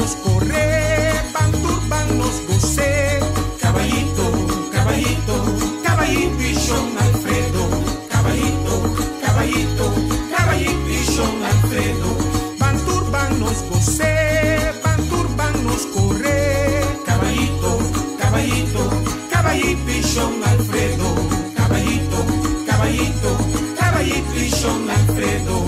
nos corre, pan turban nos goce. Caballito, caballito, caballito y John Alfredo. Caballito, caballito, caballito y John Alfredo. Pan turban nos goce, pan turban corre. Caballito, caballito, caballito y John Alfredo. Caballito, caballito, caballito y John Alfredo.